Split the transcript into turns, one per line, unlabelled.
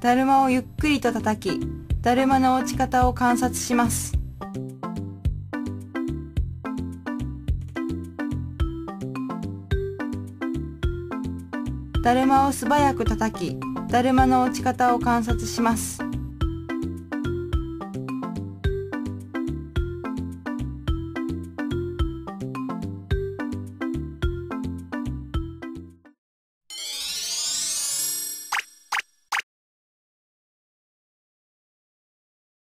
だるまをゆっくりと叩き、だるまの落ち方を観察します。だるまを素早く叩き、だるまの落ち方を観察します。